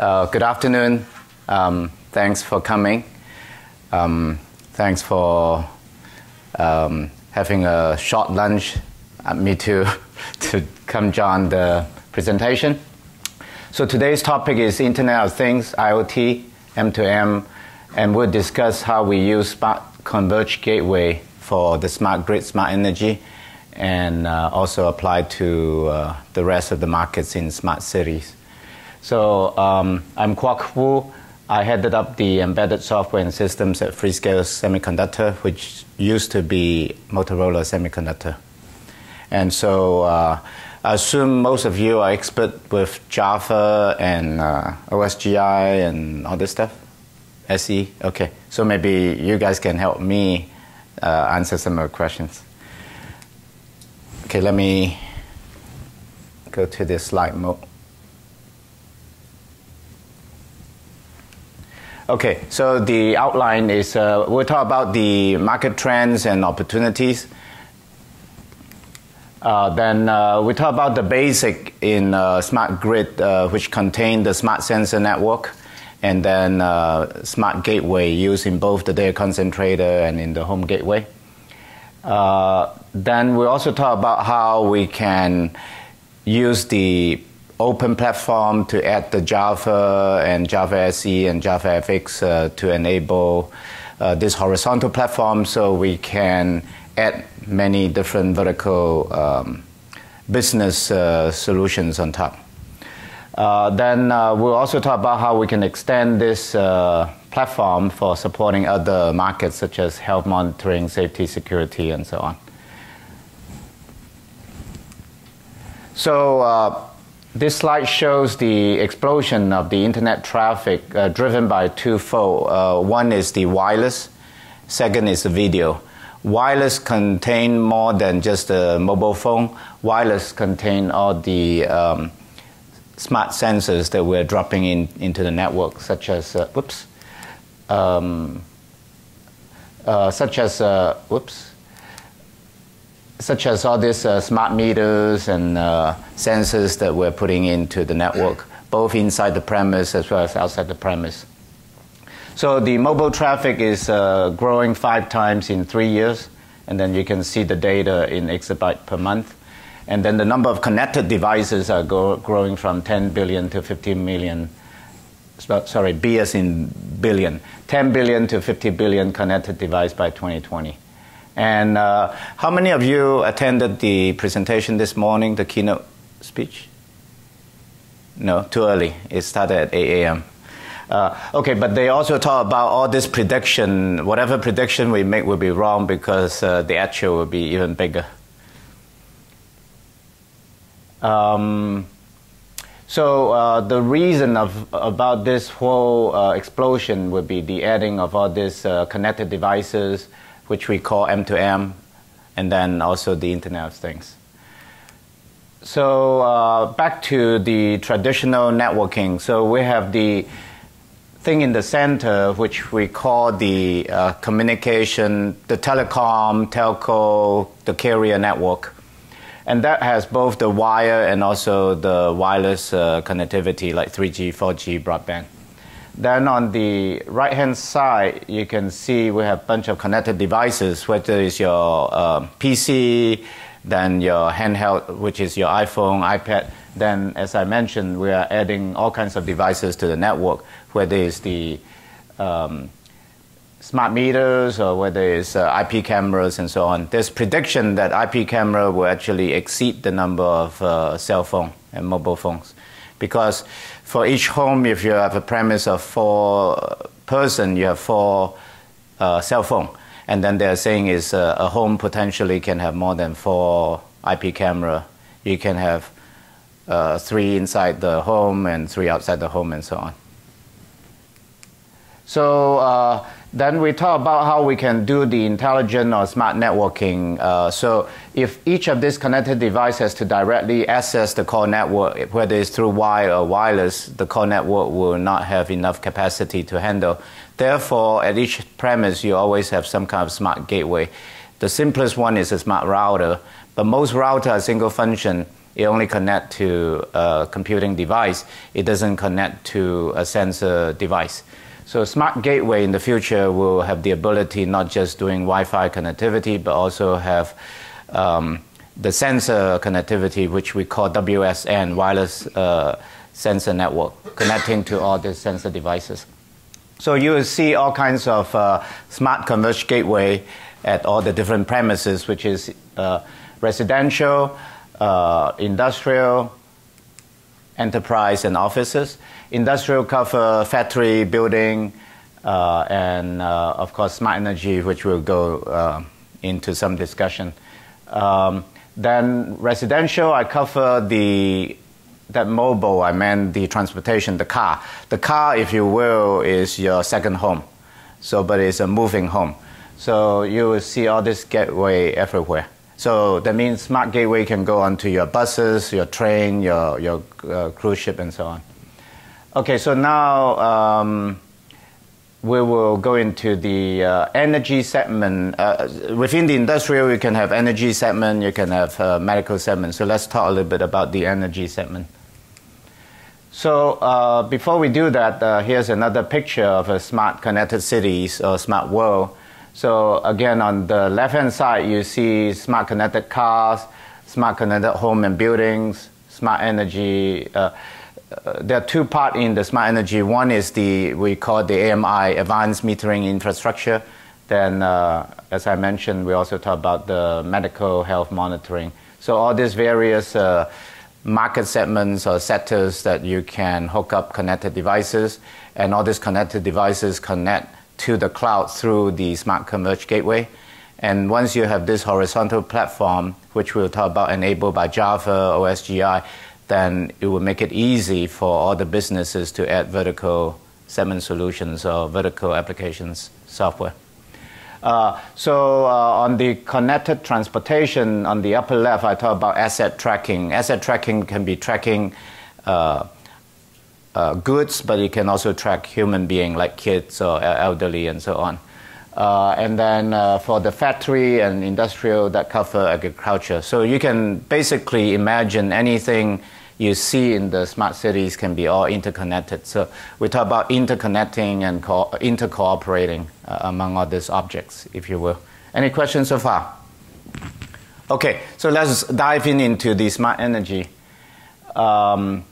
Uh, good afternoon. Um, thanks for coming. Um, thanks for um, having a short lunch at me too to come join the presentation. So today's topic is Internet of Things, IoT, M2M, and we'll discuss how we use Smart Converged Gateway for the smart grid, smart energy, and uh, also apply to uh, the rest of the markets in smart cities. So um, I'm Kwok Wu. I headed up the embedded software and systems at Freescale Semiconductor, which used to be Motorola Semiconductor. And so uh, I assume most of you are expert with Java and uh, OSGI and all this stuff. SE, okay. So maybe you guys can help me uh, answer some of the questions. Okay, let me go to this slide mode. Okay, so the outline is uh, we'll talk about the market trends and opportunities. Uh, then uh, we talk about the basic in uh, smart grid, uh, which contain the smart sensor network, and then uh, smart gateway used in both the data concentrator and in the home gateway. then we also talk about how we can use the open platform to add the Java and Java SE and Java FX uh, to enable uh, this horizontal platform so we can add many different vertical um, business uh, solutions on top. Uh, then uh, we'll also talk about how we can extend this uh, platform for supporting other markets such as health monitoring, safety, security, and so on. So this slide shows the explosion of the internet traffic uh, driven by twofold. Uh, one is the wireless, second is the video. Wireless contain more than just a mobile phone. Wireless contain all the um, smart sensors that we're dropping in into the network, such as uh, whoops, um, uh, such as uh, whoops such as all these uh, smart meters and uh, sensors that we're putting into the network, both inside the premise as well as outside the premise. So the mobile traffic is uh, growing five times in three years, and then you can see the data in exabyte per month. And then the number of connected devices are go- growing from 10 billion to 15 million. Sorry, B as in billion. 10 billion to 50 billion connected device by 2020. And uh, how many of you attended the presentation this morning, the keynote speech? No, too early. It started at 8 a.m. Uh, okay, but they also talk about all this prediction. Whatever prediction we make will be wrong because uh, the actual will be even bigger. Um, so uh, the reason of about this whole uh, explosion would be the adding of all these uh, connected devices which we call M2M, and then also the Internet of Things. So uh, back to the traditional networking. So we have the thing in the center, which we call the uh, communication, the telecom, telco, the carrier network. And that has both the wire and also the wireless uh, connectivity, like 3G, 4G, broadband. Then on the right hand side, you can see we have a bunch of connected devices, whether it's your uh, PC, then your handheld, which is your iPhone, iPad. Then, as I mentioned, we are adding all kinds of devices to the network, whether it's the um, smart meters or whether it's uh, IP cameras and so on. There's prediction that IP camera will actually exceed the number of uh, cell phone and mobile phones because for each home, if you have a premise of four person, you have four uh, cell phone. And then they're saying is uh, a home potentially can have more than four IP camera. You can have uh, three inside the home and three outside the home and so on. So uh, then we talk about how we can do the intelligent or smart networking. Uh, so if each of these connected devices to directly access the core network, whether it's through wire or wireless, the core network will not have enough capacity to handle. Therefore, at each premise, you always have some kind of smart gateway. The simplest one is a smart router, but most routers are single function It only connect to a computing device. It doesn't connect to a sensor device. So smart gateway in the future will have the ability not just doing Wi-Fi connectivity, but also have um, the sensor connectivity, which we call WSN, wireless uh, sensor network, connecting to all the sensor devices. So you will see all kinds of uh, smart converged gateway at all the different premises, which is uh, residential, uh, industrial, enterprise, and offices. Industrial cover factory, building, uh, and uh, of course smart energy, which will go uh, into some discussion. Um, then residential, I cover the that mobile, I meant the transportation, the car. The car, if you will, is your second home. So, but it's a moving home. So you will see all this gateway everywhere. So that means smart gateway can go onto your buses, your train, your, your uh, cruise ship, and so on. Okay, so now um, we will go into the uh, energy segment. Uh, within the industrial, you can have energy segment, you can have uh, medical segment. So let's talk a little bit about the energy segment. So uh, before we do that, uh, here's another picture of a smart connected cities or smart world. So again, on the left-hand side, you see smart connected cars, smart connected home and buildings, smart energy. There are two parts in the smart energy. One is the we call the AMI, Advanced Metering Infrastructure. Then, uh, as I mentioned, we also talk about the medical health monitoring. So all these various uh, market segments or sectors that you can hook up connected devices, and all these connected devices connect to the cloud through the Smart Converge Gateway. And once you have this horizontal platform, which we'll talk about enabled by Java, OSGI, then it will make it easy for all the businesses to add vertical segment solutions or vertical applications software. Uh, so uh, on the connected transportation, on the upper left, I talk about asset tracking. Asset tracking can be tracking uh, uh, goods, but it can also track human being like kids or elderly and so on. Uh, and then uh, for the factory and industrial that cover agriculture. So you can basically imagine anything you see in the smart cities can be all interconnected. So we talk about interconnecting and co- intercooperating uh, among all these objects, if you will. Any questions so far? Okay, so let's dive in into the smart energy. Um,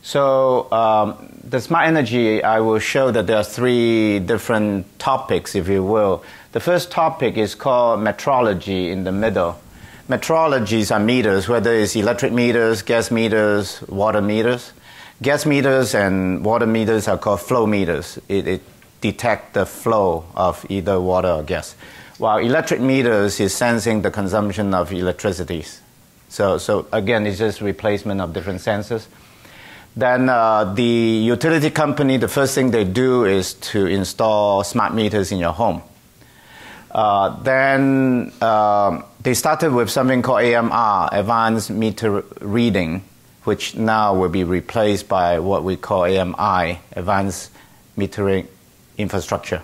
so um, the smart energy, I will show that there are three different topics, if you will. The first topic is called metrology in the middle. Metrologies are meters, whether it's electric meters, gas meters, water meters. Gas meters and water meters are called flow meters. It, it detect the flow of either water or gas. While electric meters is sensing the consumption of electricity. So, so again, it's just replacement of different sensors. Then uh, the utility company, the first thing they do is to install smart meters in your home. Uh, then uh, they started with something called AMR, Advanced Meter Reading, which now will be replaced by what we call AMI, Advanced Metering Infrastructure.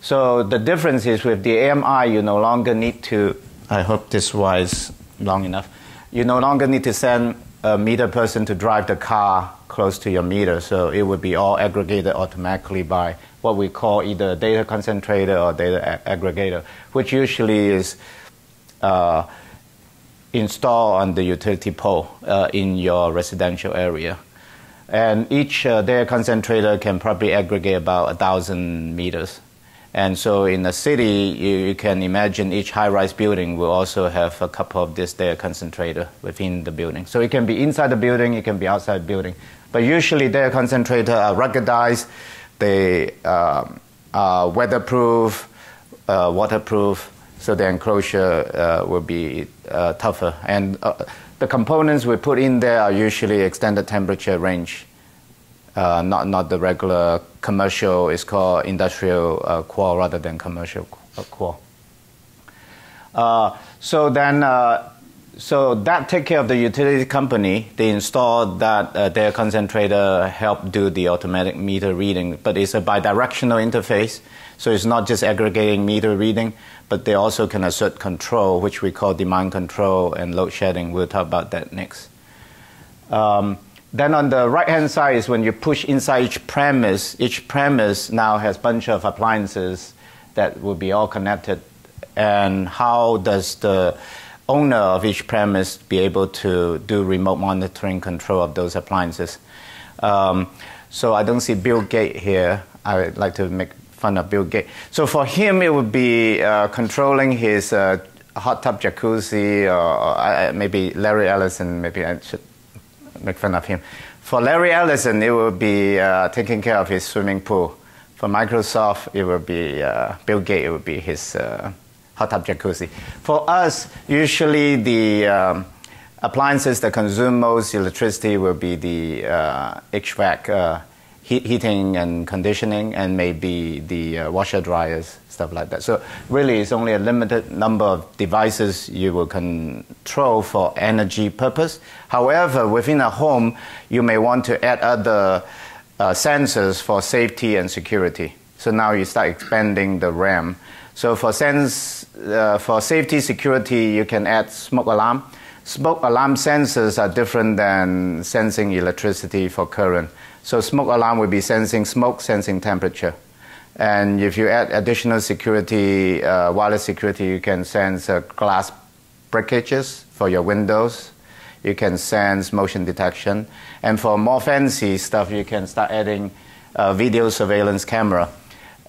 So the difference is with the AMI, you no longer need to, I hope this was long enough, you no longer need to send a meter person to drive the car close to your meter. So it would be all aggregated automatically by what we call either data concentrator or data aggregator, which usually is uh, installed on the utility pole uh, in your residential area. And each uh, data concentrator can probably aggregate about a thousand meters. And so in a city, you, you can imagine each high-rise building will also have a couple of this data concentrator within the building. So it can be inside the building, it can be outside the building. But usually data concentrator are ruggedized, they uh, are weatherproof, uh, waterproof, so the enclosure uh, will be uh, tougher. And uh, the components we put in there are usually extended temperature range uh, not not the regular commercial. It's called industrial core rather than commercial core. So then, so that take care of the utility company. They install that uh, their concentrator help do the automatic meter reading, but it's a bidirectional interface. So it's not just aggregating meter reading, but they also can assert control, which we call demand control and load shedding. We'll talk about that next. Um, then on the right hand side is when you push inside each premise. Each premise now has a bunch of appliances that will be all connected. And how does the owner of each premise be able to do remote monitoring control of those appliances? Um, so I don't see Bill Gates here. I would like to make fun of Bill Gates. So for him, it would be uh, controlling his uh, hot tub jacuzzi, or, maybe Larry Ellison. Maybe I should make fun of him. For Larry Ellison, it would be uh, taking care of his swimming pool. For Microsoft, it would be uh, Bill Gates. It would be his uh, hot tub jacuzzi. For us, usually the um, appliances that consume most electricity will be the uh, HVAC, uh, heat, heating and conditioning, and maybe the uh, washer dryers, stuff like that. So really, it's only a limited number of devices you will control for energy purpose. However, within a home, you may want to add other uh, sensors for safety and security. So now you start expanding the RAM. So for sense, uh, for safety security, you can add smoke alarm. Smoke alarm sensors are different than sensing electricity for current. So smoke alarm will be sensing smoke, sensing temperature. And if you add additional security, uh, wireless security, you can sense uh, glass breakages for your windows. You can sense motion detection. And for more fancy stuff, you can start adding uh, video surveillance camera.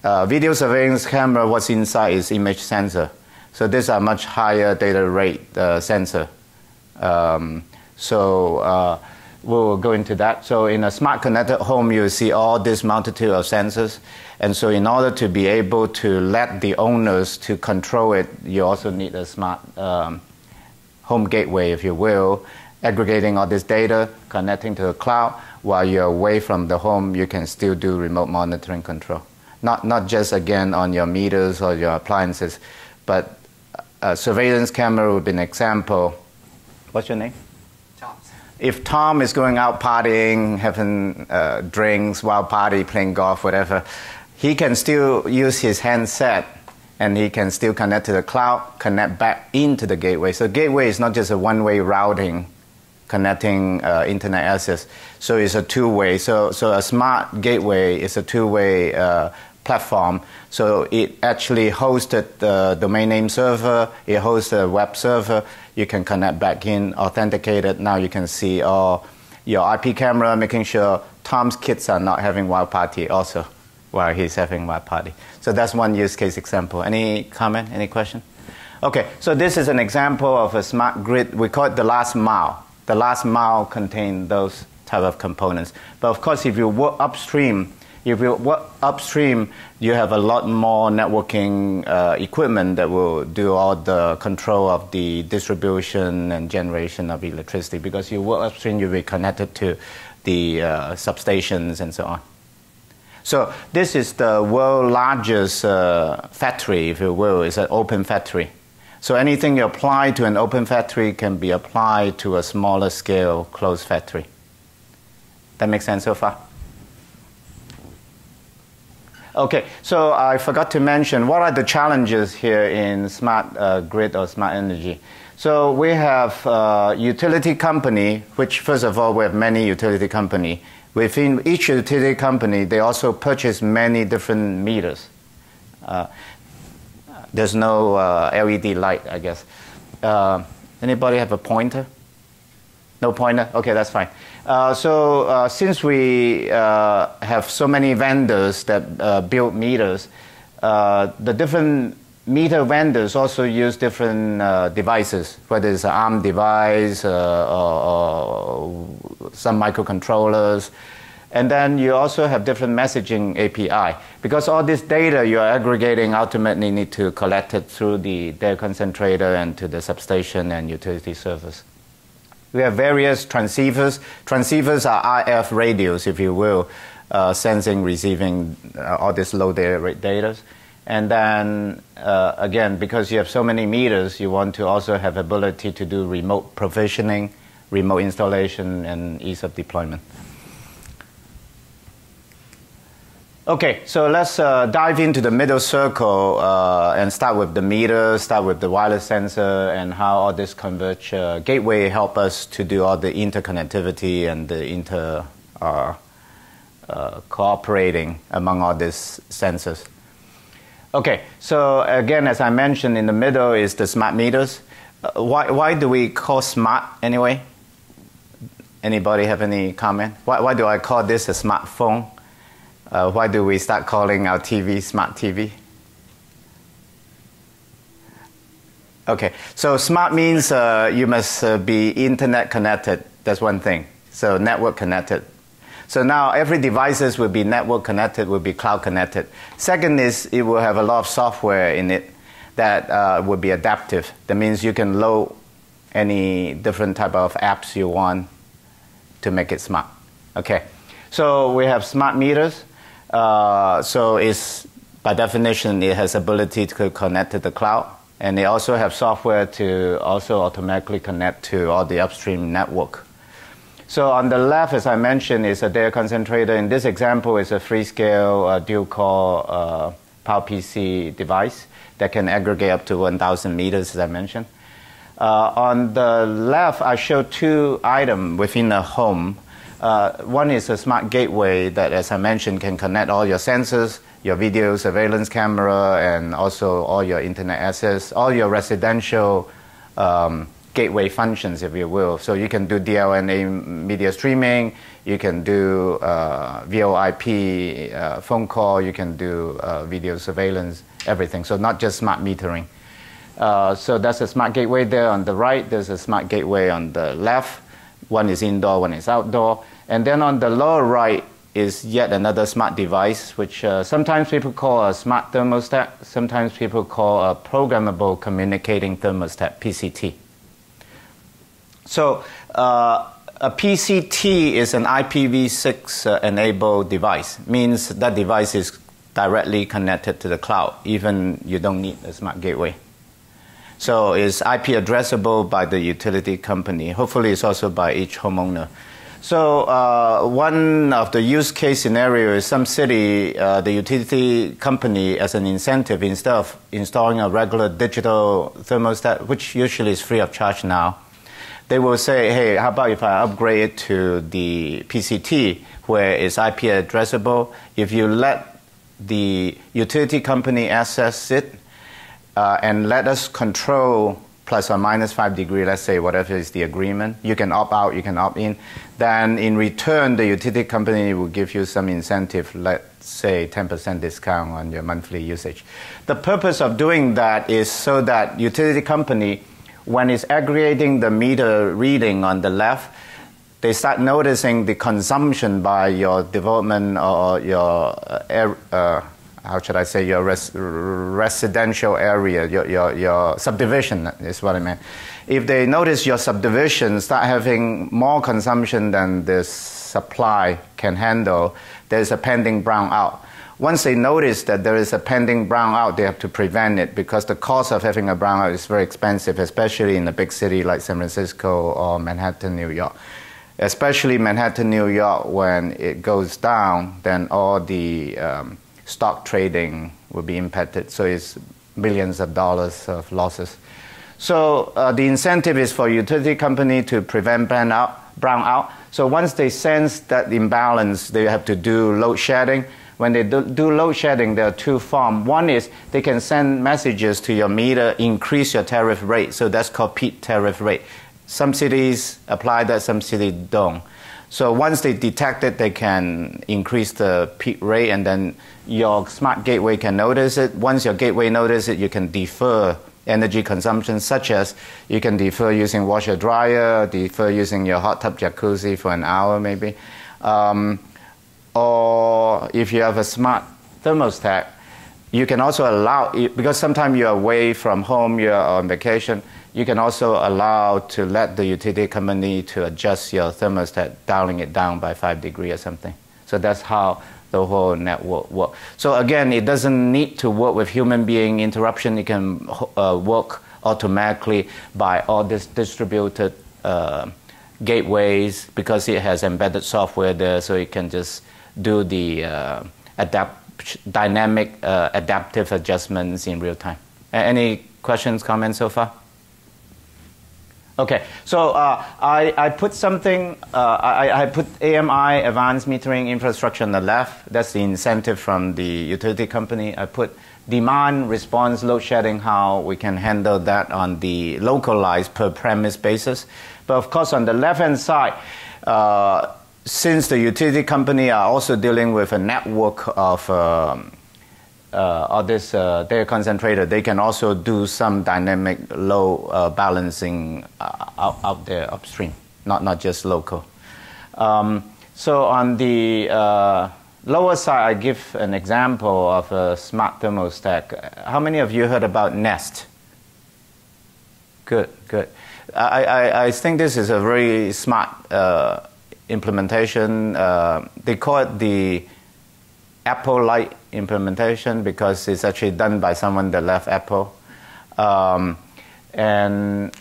Uh, video surveillance camera, what's inside is image sensor. So these are much higher data rate uh, sensor. Um, so uh, we'll go into that. So in a smart connected home, you see all this multitude of sensors. And so in order to be able to let the owners to control it, you also need a smart um, home gateway, if you will, aggregating all this data, connecting to the cloud. While you're away from the home, you can still do remote monitoring control. Not, not just, again, on your meters or your appliances, but a surveillance camera would be an example. What's your name? if Tom is going out partying, having uh, drinks, wild party, playing golf, whatever, he can still use his handset and he can still connect to the cloud, connect back into the gateway. So gateway is not just a one-way routing connecting uh, internet access. So it's a two-way. So, so a smart gateway is a two-way uh, platform. So it actually hosted the domain name server, it hosts a web server. You can connect back in, authenticate it. Now you can see all your IP camera, making sure Tom's kids are not having wild party also while he's having wild party. So that's one use case example. Any comment, any question? Okay, so this is an example of a smart grid. We call it the last mile. The last mile contains those type of components. But of course, if you work upstream, if you work upstream, you have a lot more networking uh, equipment that will do all the control of the distribution and generation of electricity because you work upstream, you'll be connected to the uh, substations and so on. So this is the world largest uh, factory, if you will. It's an open factory. So anything you apply to an open factory can be applied to a smaller scale closed factory. That makes sense so far? Okay, so I forgot to mention what are the challenges here in smart uh, grid or smart energy. So we have uh, utility company, which first of all we have many utility company. Within each utility company, they also purchase many different meters. Uh, there's no uh, LED light, I guess. Uh, anybody have a pointer? No pointer? Okay, that's fine. Uh, so uh, since we uh, have so many vendors that uh, build meters, uh, the different meter vendors also use different devices, whether it's an ARM device or, or, some microcontrollers. And then you also have different messaging API. Because all this data you're aggregating ultimately need to collect it through the data concentrator and to the substation and utility servers. We have various transceivers. Transceivers are RF radios, if you will, uh, sensing, receiving uh, all this low data rate data. And then uh, again, because you have so many meters, you want to also have ability to do remote provisioning, remote installation, and ease of deployment. Okay, so let's uh, dive into the middle circle uh, and start with the meter, start with the wireless sensor, and how all this converge uh, gateway help us to do all the interconnectivity and the inter uh, uh, cooperating among all these sensors. Okay, so again, as I mentioned, in the middle is the smart meters. Uh, why, why do we call smart anyway? Anybody have any comment? Why, why do I call this a smartphone? Uh, why do we start calling our TV smart TV? Okay, so smart means uh, you must uh, be internet connected. That's one thing. So network connected. So now every devices will be network connected, will be cloud connected. Second is it will have a lot of software in it that uh, will be adaptive. That means you can load any different type of apps you want to make it smart. Okay, so we have smart meters. Uh, so it's by definition it has ability to connect to the cloud, and they also have software to also automatically connect to all the upstream network. So on the left, as I mentioned, is a data concentrator. In this example, is a Freescale uh, dual-core uh, PowerPC device that can aggregate up to 1,000 meters, as I mentioned. Uh, on the left, I show two items within a home. Uh, one is a smart gateway that, as I mentioned, can connect all your sensors, your video surveillance camera, and also all your internet access, all your residential um, gateway functions, if you will. So you can do DLNA media streaming, you can do uh, VoIP uh, phone call, you can do uh, video surveillance, everything. So not just smart metering. Uh, so that's a smart gateway there on the right. There's a smart gateway on the left. One is indoor, one is outdoor. And then on the lower right is yet another smart device, which uh, sometimes people call a smart thermostat, sometimes people call a programmable communicating thermostat, PCT. So uh, a PCT is an IPv6 uh, enabled device. Means that device is directly connected to the cloud, even you don't need a smart gateway. So it's IP addressable by the utility company. Hopefully, it's also by each homeowner. So uh, one of the use case scenario is some city, uh, the utility company, as an incentive, instead of installing a regular digital thermostat, which usually is free of charge now, they will say, hey, how about if I upgrade it to the PCT where it's IP addressable? If you let the utility company access it uh, and let us control plus or minus five degree, let's say whatever is the agreement, you can opt out, you can opt in. Then in return, the utility company will give you some incentive, let's say 10% discount on your monthly usage. The purpose of doing that is so that utility company when it's aggregating the meter reading on the left, they start noticing the consumption by your development or your, uh, uh, how should I say, your res- residential area, your, your, your subdivision is what I meant. If they notice your subdivision start having more consumption than the supply can handle, there's a pending brownout once they notice that there is a pending brownout, they have to prevent it because the cost of having a brownout is very expensive, especially in a big city like San Francisco or Manhattan, New York. Especially Manhattan, New York, when it goes down, then all the um, stock trading will be impacted. So it's millions of dollars of losses. So uh, the incentive is for utility company to prevent brownout. brownout. So once they sense that imbalance, they have to do load shedding when they do, do load shedding, there are two forms. One is they can send messages to your meter, increase your tariff rate. So that's called peak tariff rate. Some cities apply that, some cities don't. So once they detect it, they can increase the peak rate, and then your smart gateway can notice it. Once your gateway notices it, you can defer energy consumption, such as you can defer using washer dryer, defer using your hot tub jacuzzi for an hour maybe. Um, or if you have a smart thermostat, you can also allow, because sometimes you're away from home, you're on vacation, you can also allow to let the utility company to adjust your thermostat, dialing it down by five degree or something. So that's how the whole network work. So again, it doesn't need to work with human being interruption. It can uh, work automatically by all these distributed uh, gateways because it has embedded software there, so it can just do the uh, adapt, dynamic uh, adaptive adjustments in real time. Any questions, comments so far? Okay, so uh, I, I put something, uh, I, I put AMI, Advanced Metering Infrastructure on the left. That's the incentive from the utility company. I put demand response load shedding, how we can handle that on the localized per premise basis. But of course, on the left hand side, uh, since the utility company are also dealing with a network of um, uh, all this uh, data concentrator, they can also do some dynamic load uh, balancing uh, out, out there upstream, not, not just local. Um, so on the uh, lower side, I give an example of a smart thermostat. How many of you heard about Nest? Good, good. I, I, I think this is a very smart uh, implementation. They call it the Apple Light implementation because it's actually done by someone that left Apple. Um, and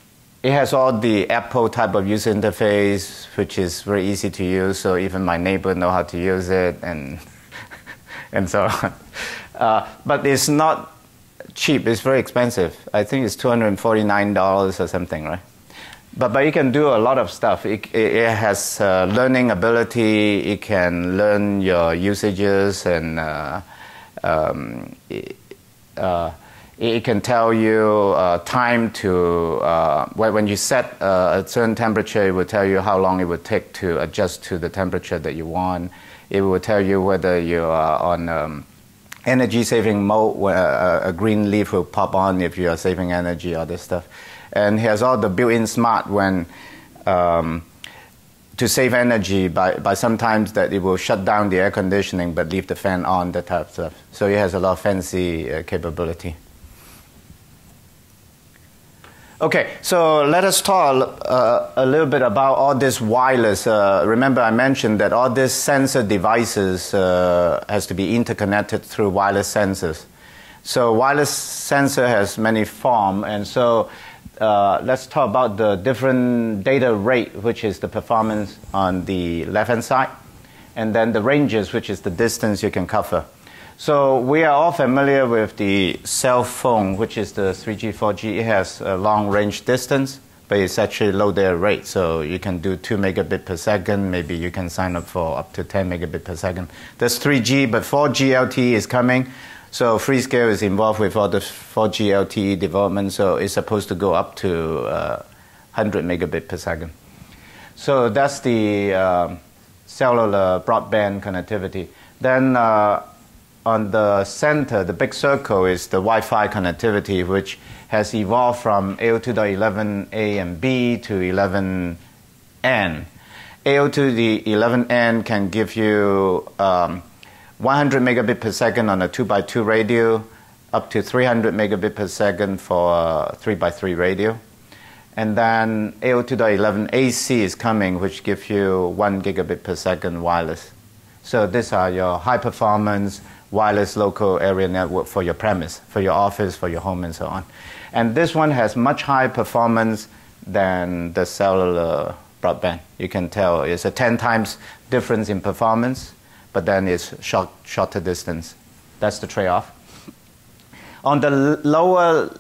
it has all the Apple type of user interface, which is very easy to use. So even my neighbor know how to use it, and and so on. Uh, but it's not cheap. It's very expensive. I think it's two hundred and forty nine dollars or something, right? But but it can do a lot of stuff. It it, it has uh, learning ability. It can learn your usages and. Uh, um, it, uh, it can tell you uh, time to uh, when you set uh, a certain temperature it will tell you how long it would take to adjust to the temperature that you want. It will tell you whether you are on um, energy saving mode where a, a, green leaf will pop on if you are saving energy this stuff. And has all the built-in smart when um, to save energy by, by sometimes that it will shut down the air conditioning but leave the fan on that type of stuff so it has a lot of fancy uh, capability Okay, so let us talk uh, a little bit about all this wireless. Uh, remember, I mentioned that all these sensor devices uh, has to be interconnected through wireless sensors. So wireless sensor has many form, and so uh, let's talk about the different data rate, which is the performance on the left-hand side, and then the ranges, which is the distance you can cover. So we are all familiar with the cell phone, which is the 3G, 4G. It has a long range distance, but it's actually low data rate. So you can do 2 megabit per second. Maybe you can sign up for up to 10 megabit per second. That's 3G, but 4G LTE is coming. So Freescale is involved with all the 4G LTE development. So it's supposed to go up to uh, 100 megabit per second. So that's the uh, cellular broadband connectivity. Then uh, on the center, the big circle, is the Wi-Fi connectivity, which has evolved from 802.11a and b to 11n. 802.11n can give you um, 100 megabit per second on a 2x2 radio, up to 300 megabit per second for a 3x3 radio. And then 802.11ac is coming, which gives you 1 gigabit per second wireless. So these are your high performance wireless local area network for your premise, for your office, for your home, and so on. And this one has much higher performance than the cellular broadband. You can tell it's a 10 times difference in performance, but then it's short, shorter distance. That's the trade-off. On the lower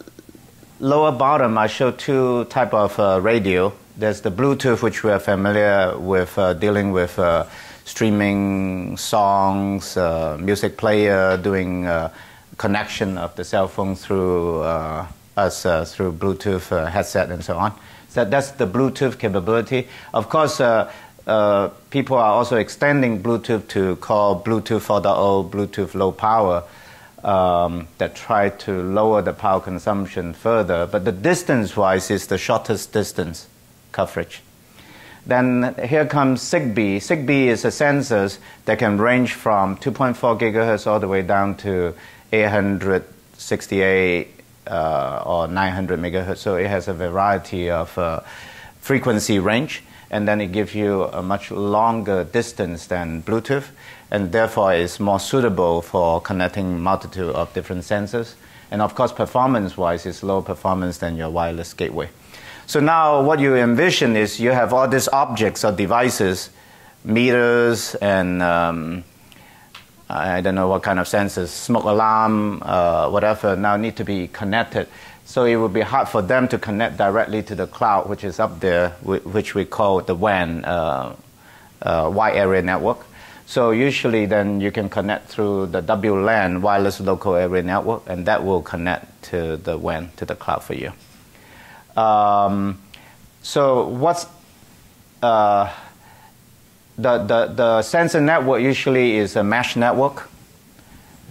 lower bottom, I show two type of uh, radio. There's the Bluetooth, which we are familiar with uh, dealing with uh, streaming songs, uh, music player, doing uh, connection of the cell phone through uh, us through Bluetooth headset and so on. So that's the Bluetooth capability. Of course, uh, people are also extending Bluetooth to call Bluetooth 4.0, Bluetooth low power. Um, that try to lower the power consumption further, but the distance-wise is the shortest distance coverage. Then here comes Zigbee. Zigbee is a sensors that can range from 2.4 gigahertz all the way down to 868 uh, or 900 megahertz. So it has a variety of uh, frequency range, and then it gives you a much longer distance than Bluetooth, and therefore is more suitable for connecting multitude of different sensors. And of course, performance-wise, it's lower performance than your wireless gateway. So now what you envision is you have all these objects or devices, meters and um, I don't know what kind of sensors, smoke alarm, uh, whatever, now need to be connected. So it would be hard for them to connect directly to the cloud, which is up there, which we call the WAN, uh, uh, wide area network. So usually then you can connect through the WLAN, wireless local area network, and that will connect to the WAN, to the cloud for you. Um, so what's uh, the, the, the sensor network usually is a mesh network.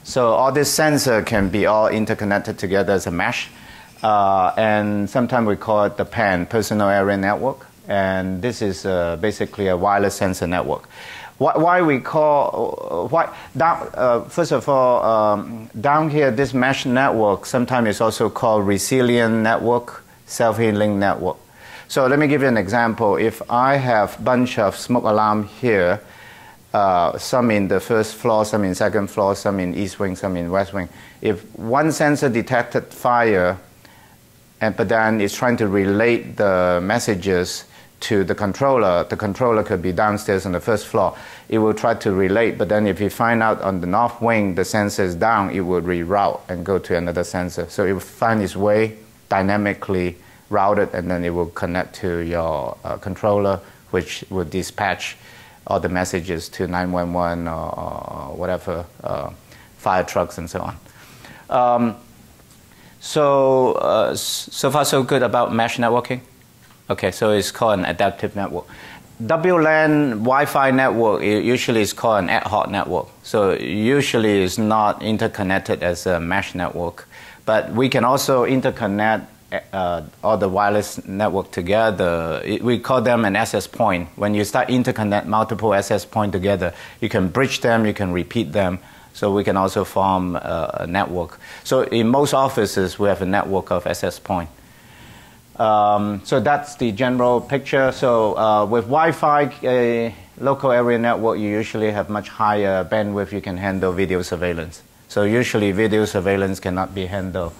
So all this sensor can be all interconnected together as a mesh. Uh, and sometimes we call it the PAN, Personal Area Network. And this is uh, basically a wireless sensor network. Why, why we call, uh, why, down, uh, first of all, um, down here, this mesh network sometimes is also called resilient network, self-healing network. So let me give you an example. If I have a bunch of smoke alarm here, uh, some in the first floor, some in second floor, some in east wing, some in west wing. If one sensor detected fire, and but then it's trying to relate the messages to the controller, the controller could be downstairs on the first floor. It will try to relate, but then if you find out on the north wing the sensor is down, it will reroute and go to another sensor. So it will find its way dynamically routed, and then it will connect to your uh, controller, which will dispatch all the messages to 911 or, or whatever, uh, fire trucks and so on. Um, so, uh, so far so good about mesh networking. Okay, so it's called an adaptive network. WLAN Wi-Fi network usually is called an ad hoc network. So usually it's not interconnected as a mesh network, but we can also interconnect uh, all the wireless network together. We call them an access point. When you start interconnect multiple access point together, you can bridge them, you can repeat them. So we can also form uh, a network. So in most offices, we have a network of access point. Um, so that's the general picture. So uh, with Wi-Fi, a local area network, you usually have much higher bandwidth. You can handle video surveillance. So usually video surveillance cannot be handled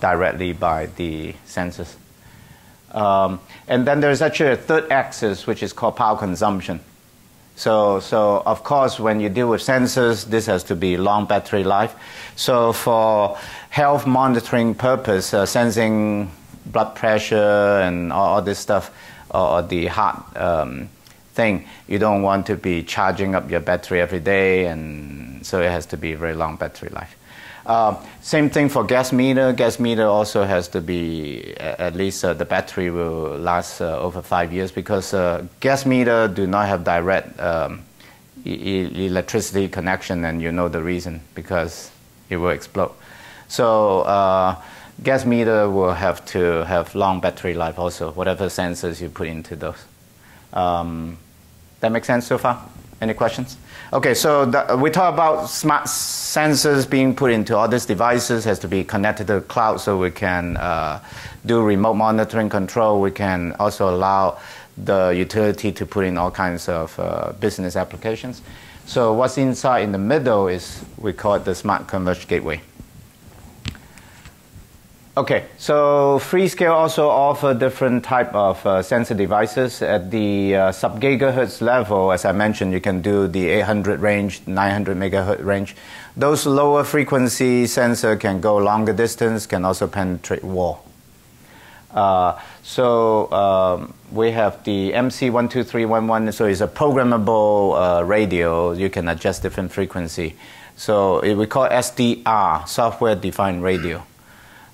directly by the sensors. Um, and then there's actually a third axis, which is called power consumption. So, so of course, when you deal with sensors, this has to be long battery life. So for health monitoring purpose, uh, sensing blood pressure and all, all this stuff, or, or the heart um, thing, you don't want to be charging up your battery every day, and so it has to be very long battery life. Uh, same thing for gas meter. Gas meter also has to be at least uh, the battery will last uh, over five years because uh, gas meter do not have direct um, e electricity connection, and you know the reason because it will explode. So uh, gas meter will have to have long battery life also, whatever sensors you put into those. Um, that makes sense so far? Any questions? Okay, so the, we talk about smart sensors being put into all these devices has to be connected to the cloud so we can uh, do remote monitoring control. We can also allow the utility to put in all kinds of uh, business applications. So what's inside in the middle is we call it the smart converged gateway. Okay, so Freescale also offer different type of uh, sensor devices at the uh, sub-gigahertz level. As I mentioned, you can do the 800 range, 900 megahertz range. Those lower frequency sensor can go longer distance, can also penetrate wall. Uh, so um, we have the MC12311, so it's a programmable uh, radio. You can adjust different frequency. So it, we call SDR, software defined radio.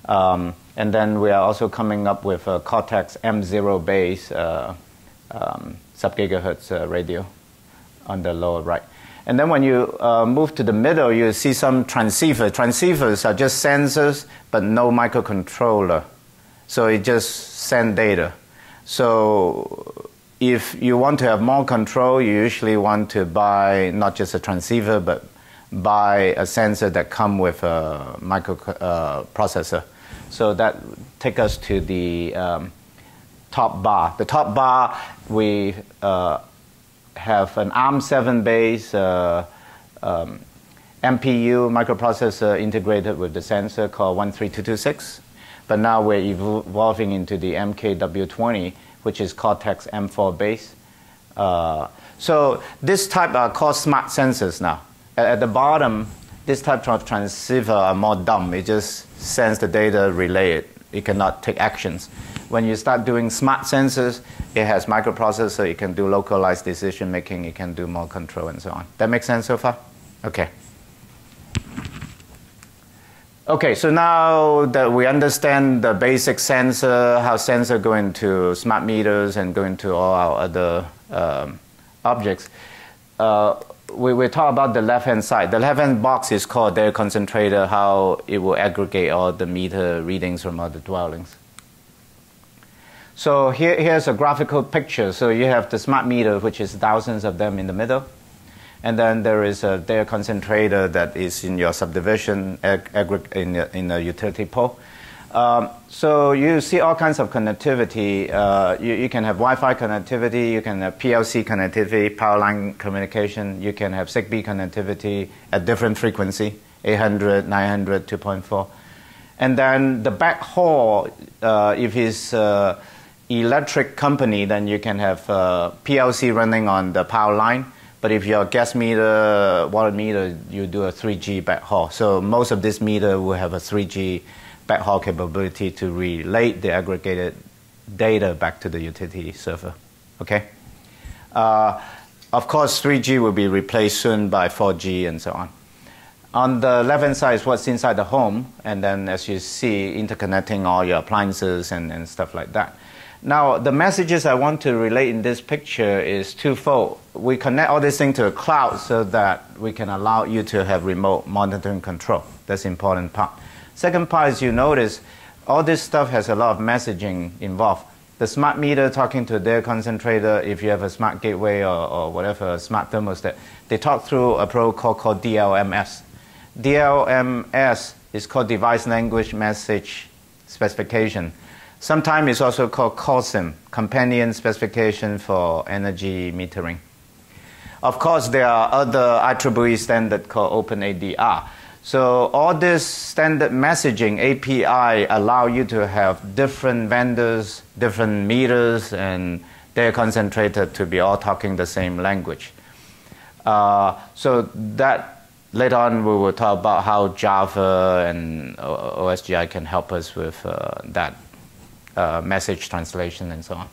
Um, and then we are also coming up with a Cortex M0 base uh, um, sub-gigahertz uh, radio on the lower right. And then when you uh, move to the middle, you see some transceivers. Transceivers are just sensors, but no microcontroller. So it just send data. So if you want to have more control, you usually want to buy not just a transceiver, but buy a sensor that come with a microprocessor. Uh, so that take us to the um, top bar. The top bar, we uh, have an ARM7 base uh, um, MPU microprocessor integrated with the sensor called 13226. But now we're evolving into the MKW20, which is Cortex M4 base. Uh, so this type are called smart sensors now. at, at the bottom, this type of transceiver are more dumb. It just sends the data, relay it. It cannot take actions. When you start doing smart sensors, it has microprocessor. It can do localized decision making. It can do more control and so on. That makes sense so far? Okay. Okay, so now that we understand the basic sensor, how sensor go into smart meters and go into all our other um, objects, uh, we will talk about the left-hand side. The left-hand box is called data concentrator, how it will aggregate all the meter readings from other dwellings. So here, here's a graphical picture. So you have the smart meter, which is thousands of them in the middle. And then there is a data concentrator that is in your subdivision in, a, in a utility pole. Um, so you see all kinds of connectivity. Uh, you, you, can have Wi-Fi connectivity, you can have PLC connectivity, power line communication, you can have Zigbee connectivity at different frequency, 800, 900, 2.4. And then the backhaul, uh, if it's uh, electric company, then you can have uh, PLC running on the power line. But if you're a gas meter, water meter, you do a 3G backhaul. So most of this meter will have a 3G backhaul capability to relate the aggregated data back to the utility server. Okay. Uh, of course, 3G will be replaced soon by 4G and so on. On the left-hand side is what's inside the home, and then as you see, interconnecting all your appliances and, and stuff like that. Now, the messages I want to relate in this picture is twofold. We connect all these things to the cloud so that we can allow you to have remote monitoring control. That's important part. Second part is you notice all this stuff has a lot of messaging involved. The smart meter talking to their concentrator, if you have a smart gateway or, or whatever, smart thermostat, they talk through a protocol called DLMS. DLMS is called Device Language Message Specification Sometimes it's also called COSEM, Companion Specification for Energy Metering. Of course, there are other IEEE standards called OpenADR. So all this standard messaging API allow you to have different vendors, different meters, and they're concentrated to be all talking the same language. Uh, so that later on we will talk about how Java and OSGI can help us with uh, that uh, message translation and so on.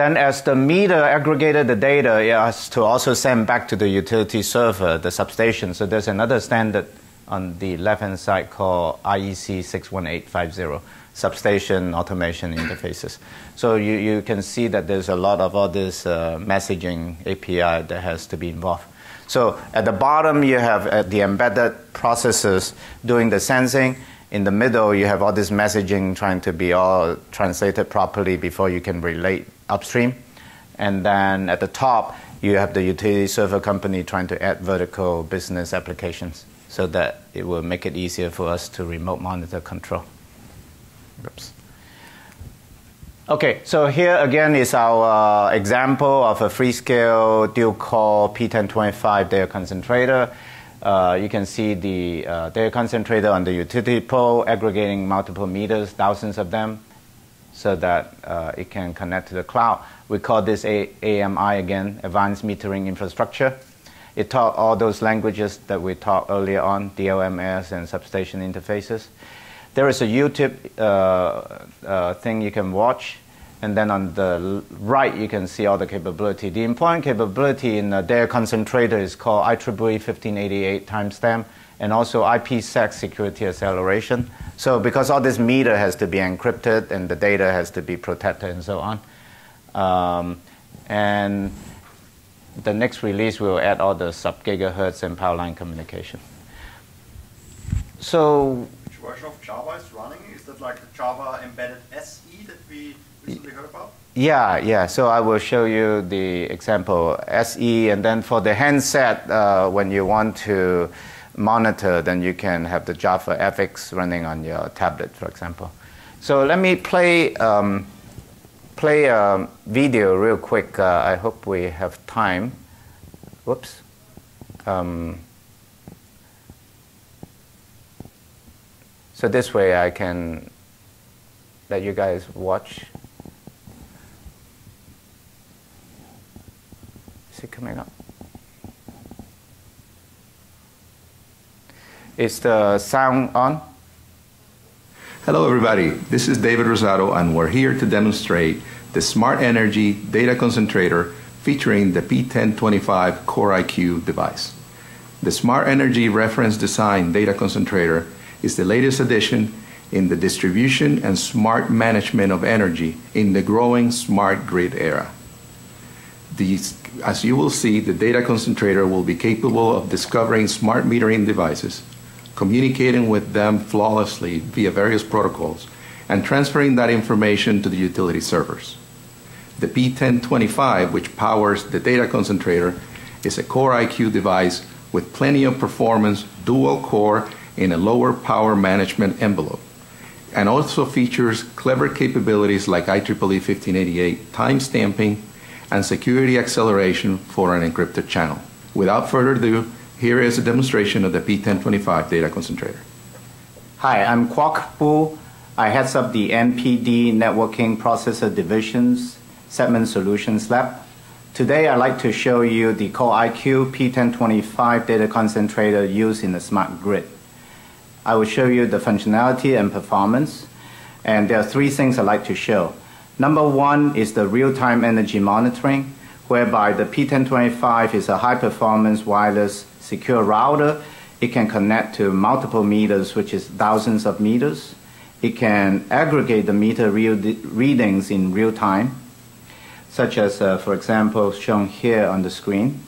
Then as the meter aggregated the data, it has to also send back to the utility server, the substation. So there's another standard on the left-hand side called IEC 61850, substation automation interfaces. So you, you can see that there's a lot of all this uh, messaging API that has to be involved. So at the bottom, you have uh, the embedded processors doing the sensing, in the middle, you have all this messaging trying to be all translated properly before you can relate upstream. And then at the top, you have the utility server company trying to add vertical business applications so that it will make it easier for us to remote monitor control. Oops. Okay, so here again is our uh, example of a Freescale dual core P1025 data concentrator. Uh, you can see the uh, data concentrator on the utility pole aggregating multiple meters, thousands of them, so that uh, it can connect to the cloud. We call this A- AMI again, Advanced Metering Infrastructure. It taught all those languages that we taught earlier on, DLMS and substation interfaces. There is a YouTube uh, uh, thing you can watch and then on the right, you can see all the capability. The important capability in the data concentrator is called IEEE 1588 timestamp and also IPsec security acceleration. So because all this meter has to be encrypted and the data has to be protected and so on. Um, and the next release will add all the sub gigahertz and power line communication. So which version of Java is running? Is that like the Java embedded SE that we recently heard about? Yeah, yeah. So I will show you the example SE, and then for the handset, uh, when you want to monitor, then you can have the Java FX running on your tablet, for example. So let me play um, play a video real quick. Uh, I hope we have time. Whoops. Um, so this way I can let you guys watch. Is it coming up? Is the sound on? Hello, everybody. This is David Rosado, and we're here to demonstrate the Smart Energy Data Concentrator featuring the P1025 QorIQ device. The Smart Energy Reference Design Data Concentrator is the latest addition in the distribution and smart management of energy in the growing smart grid era. These, as you will see, the data concentrator will be capable of discovering smart metering devices, communicating with them flawlessly via various protocols, and transferring that information to the utility servers. The P1025, which powers the data concentrator, is a QorIQ device with plenty of performance, dual core, in a lower power management envelope, and also features clever capabilities like IEEE 1588 timestamping and security acceleration for an encrypted channel. Without further ado, here is a demonstration of the P1025 data concentrator. Hi, I'm Kwok Bu. I heads up the NPD Networking Processor Division's Segment Solutions Lab. Today I'd like to show you the QorIQ P1025 data concentrator used in the smart grid. I will show you the functionality and performance, and there are three things I'd like to show. Number one is the real-time energy monitoring, whereby the P1025 is a high-performance wireless secure router. It can connect to multiple meters, which is thousands of meters. It can aggregate the meter readings in real time such as, uh, for example, shown here on the screen.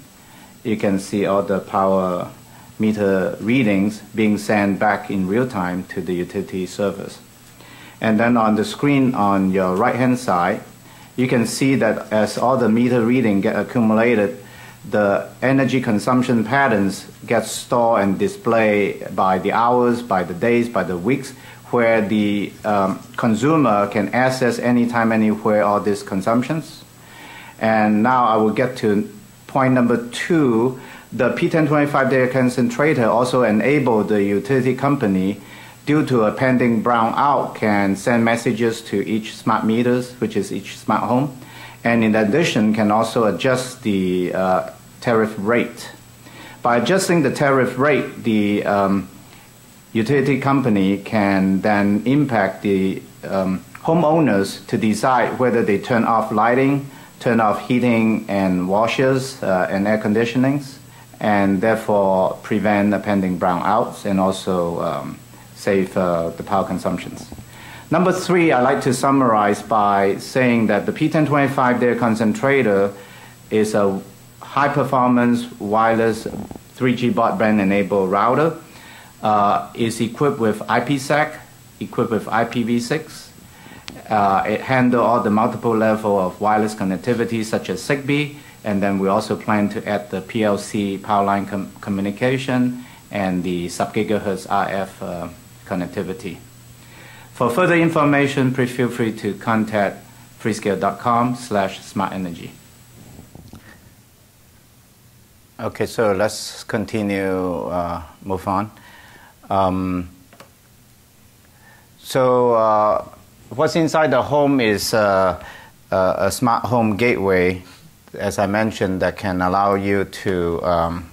You can see all the power meter readings being sent back in real time to the utility servers. And then on the screen on your right hand side, you can see that as all the meter reading get accumulated, the energy consumption patterns get stored and displayed by the hours, by the days, by the weeks, where the um, consumer can access anytime, anywhere all these consumptions. And now I will get to point number two. The P1025 data concentrator also enable the utility company, due to a pending brownout, can send messages to each smart meters, which is each smart home, and in addition can also adjust the uh, tariff rate. By adjusting the tariff rate, the um, utility company can then impact the um, homeowners to decide whether they turn off lighting turn off heating and washers uh, and air conditionings, and therefore prevent the pending brownouts and also um, save uh, the power consumptions. Number three, I'd like to summarize by saying that the P1025 data concentrator is a high performance wireless 3G broadband enabled router. Uh, is equipped with IPsec, equipped with IPv6, uh, it handles all the multiple level of wireless connectivity such as Zigbee, and then we also plan to add the PLC power line com communication and the sub-gigahertz RF uh, connectivity. For further information, please feel free to contact freescale.com slash smartenergy. Okay, so let's continue, uh, move on. Um, so uh, What's inside the home is uh, uh, a smart home gateway, as I mentioned, that can allow you to um,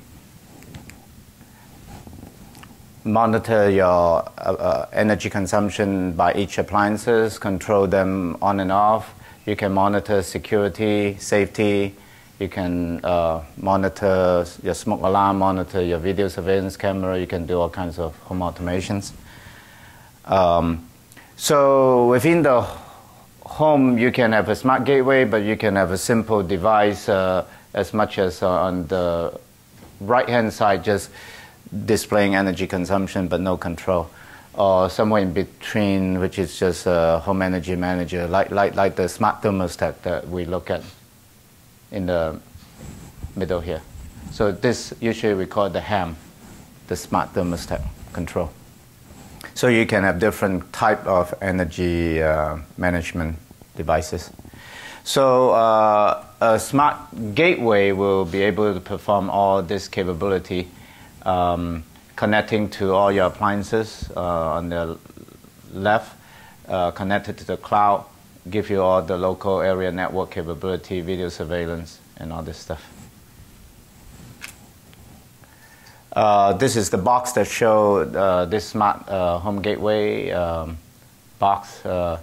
monitor your uh, uh, energy consumption by each appliances, control them on and off. You can monitor security, safety. You can uh, monitor your smoke alarm, monitor your video surveillance camera. You can do all kinds of home automations. Um, so within the home, you can have a smart gateway, but you can have a simple device uh, as much as on the right-hand side, just displaying energy consumption, but no control. Or somewhere in between, which is just a home energy manager, like, like, like the smart thermostat that we look at in the middle here. So this usually we call the HAM, the smart thermostat control. So you can have different type of energy uh, management devices. So uh, a smart gateway will be able to perform all this capability, um, connecting to all your appliances uh, on the left, uh, connected to the cloud, give you all the local area network capability, video surveillance, and all this stuff. Uh, this is the box that showed uh, this smart uh, home gateway um, box. Uh,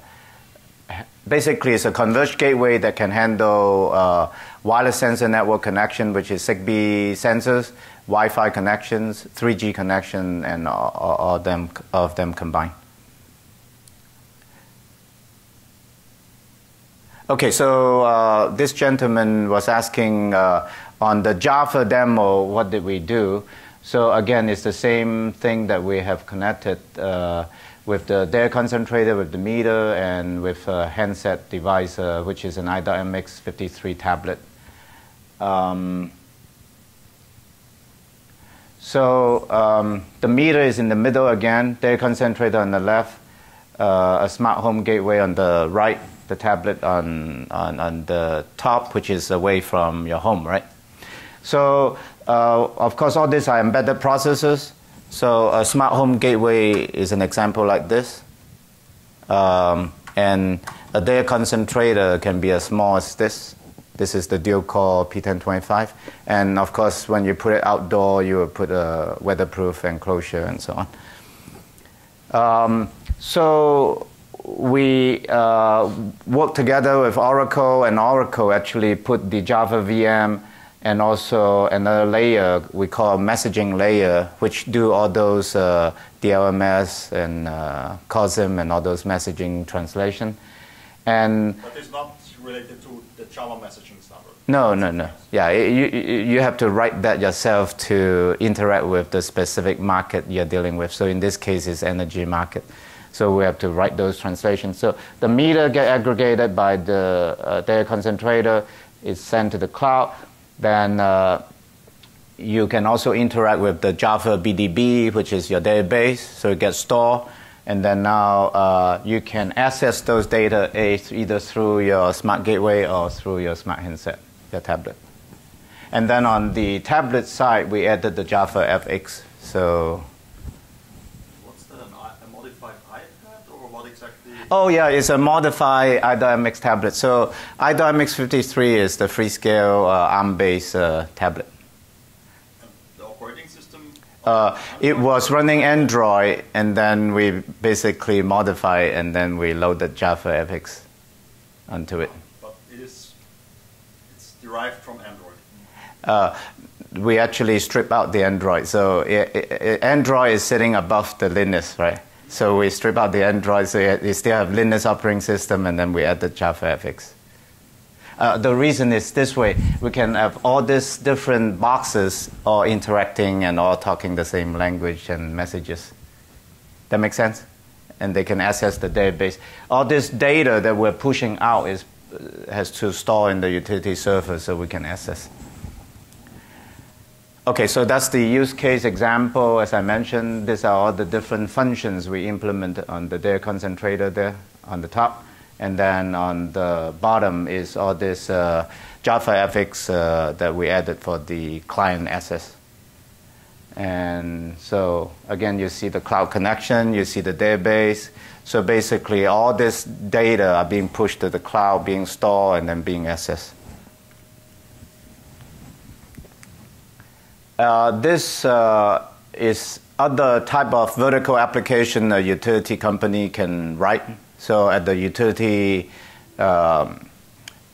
basically, it's a converged gateway that can handle wireless sensor network connection, which is Zigbee sensors, Wi-Fi connections, 3G connection, and all, all them, of them combined. Okay, so uh, this gentleman was asking uh, on the Java demo, what did we do? So again, it's the same thing that we have connected uh, with the data concentrator, with the meter, and with a handset device, uh, which is an i.MX53 tablet. Um, so um, the meter is in the middle again, data concentrator on the left, uh, a smart home gateway on the right, the tablet on, on, on the top, which is away from your home, right? So, uh, of course, all these are embedded processors. So, a smart home gateway is an example like this. Um, and a data concentrator can be as small as this. This is the dual core P1025. And of course, when you put it outdoor, you will put a weatherproof enclosure and so on. Um, so we uh, worked together with Oracle, and Oracle actually put the Java VM and also another layer we call messaging layer, which do all those uh, DLMS and uh, COSEM and all those messaging translation. And but it's not related to Java messaging standard. No, no, no. Yeah, you, you have to write that yourself to interact with the specific market you're dealing with. So in this case, it's energy market. So we have to write those translations. So the meter get aggregated by the uh, data concentrator, It's sent to the cloud. Then uh, you can also interact with the Java BDB, which is your database. So it gets stored. And then now uh, you can access those data either through your smart gateway or through your smart handset, your tablet. And then on the tablet side, we added the Java FX. So What's that, a modified iPad or what exactly? Oh yeah, it's a modified i.MX tablet. So i.MX 53 is the Freescale uh, ARM-based uh, tablet. The operating system? Uh, it was running Android, and then we basically modified, and then we loaded Java FX onto it. But it is it's derived from Android. Uh, we actually strip out the Android. So it, it, Android is sitting above the Linux, right? So we strip out the Android, so you still have Linux operating system, and then we add the Java FX. Uh, the reason is this way: we can have all these different boxes all interacting and all talking the same language and messages. That makes sense, and they can access the database. All this data that we're pushing out is uh, has to store in the utility server, so we can access. Okay, so that's the use case example. As I mentioned, these are all the different functions we implement on the data concentrator there on the top. And then on the bottom is all this uh, Java FX uh, that we added for the client access. And so again, you see the cloud connection, you see the database. So basically, all this data are being pushed to the cloud, being stored, and then being accessed. Uh, this uh, is other type of vertical application a utility company can write. So at the utility um,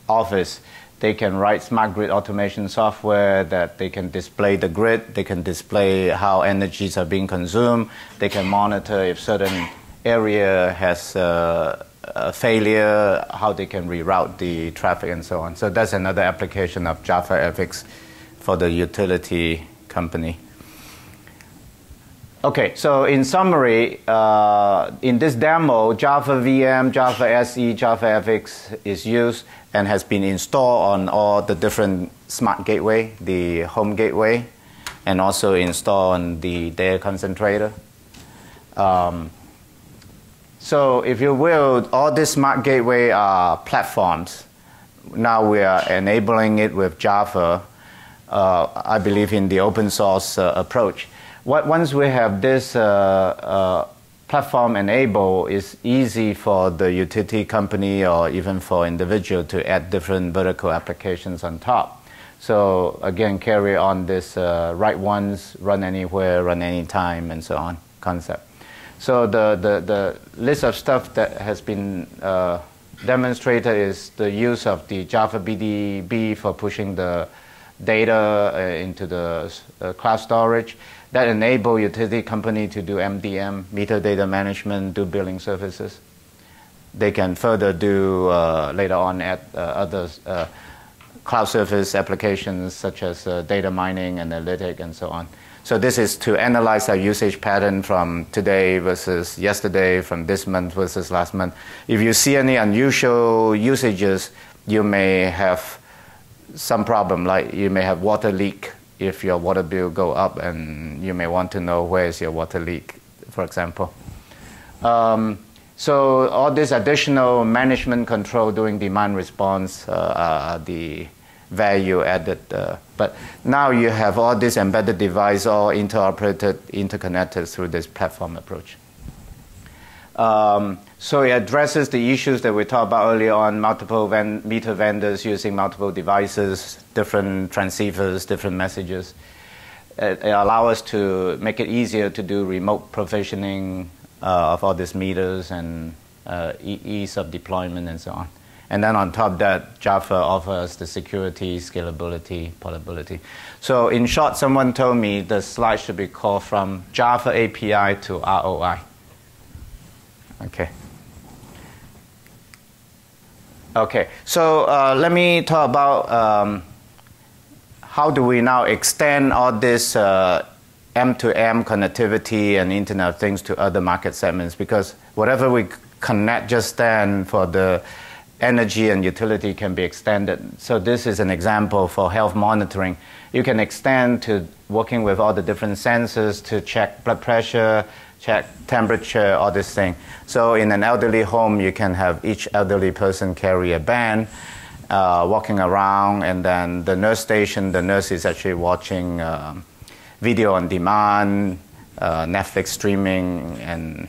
office, they can write smart grid automation software that they can display the grid, they can display how energies are being consumed, they can monitor if certain area has uh, a failure, how they can reroute the traffic and so on. So that's another application of Java FX for the utility company. Okay, so in summary, uh, in this demo, Java VM, Java SE, Java FX is used and has been installed on all the different smart gateway, the home gateway, and also installed on the data concentrator. Um, so if you will, all these smart gateway are platforms. Now we are enabling it with Java uh, I believe in the open source uh, approach. What, once we have this uh, platform enabled, it's easy for the utility company or even for individual to add different vertical applications on top. So again, carry on this uh, once, run anywhere, run anytime, and so on concept. So the, the, the list of stuff that has been uh, demonstrated is the use of the Java BDB for pushing the data uh, into the uh, cloud storage that enable utility company to do MDM, meter data management, do billing services. They can further do uh, later on at uh, other uh, cloud service applications such as uh, data mining, analytic, and so on. So this is to analyze our usage pattern from today versus yesterday, from this month versus last month. If you see any unusual usages, you may have some problem, like you may have water leak if your water bill go up, and you may want to know where is your water leak, for example. Um, so all this additional management control during demand response uh, are the value added. Uh, but now you have all this embedded device all interoperated, interconnected through this platform approach. Um, so it addresses the issues that we talked about earlier on, multiple meter vendors using multiple devices, different transceivers, different messages. It, it allows us to make it easier to do remote provisioning uh, of all these meters and uh, ease of deployment and so on. And then on top of that, Java offers the security, scalability, portability. So in short, someone told me the slide should be called from Java API to ROI. Okay. Okay, so uh, let me talk about um, how do we now extend all this uh, M2M connectivity and Internet of Things to other market segments because whatever we connect just then for the energy and utility can be extended. So this is an example for health monitoring. You can extend to working with all the different sensors to check blood pressure, check temperature, all this thing. So in an elderly home, you can have each elderly person carry a band, uh, walking around, and then the nurse station, the nurse is actually watching uh, video on demand, uh, Netflix streaming, and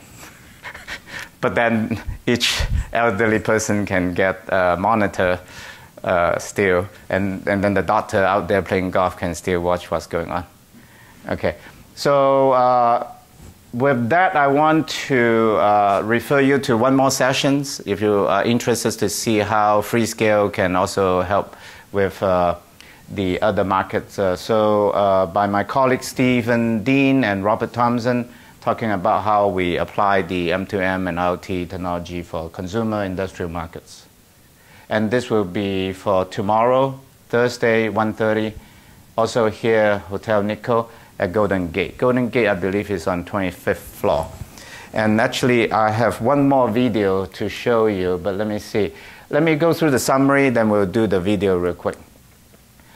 but then each elderly person can get a monitor uh, still, and, and then the doctor out there playing golf can still watch what's going on. Okay, so uh, with that, I want to uh, refer you to one more sessions if you are interested to see how Freescale can also help with uh, the other markets. Uh, so uh, by my colleagues Stephen Dean and Robert Thompson, talking about how we apply the M2M and IoT technology for consumer industrial markets. And this will be for tomorrow, Thursday, 1.30. Also here, Hotel Nikko at Golden Gate. Golden Gate, I believe, is on 25th floor. And actually, I have one more video to show you, but let me see. Let me go through the summary, then we'll do the video real quick.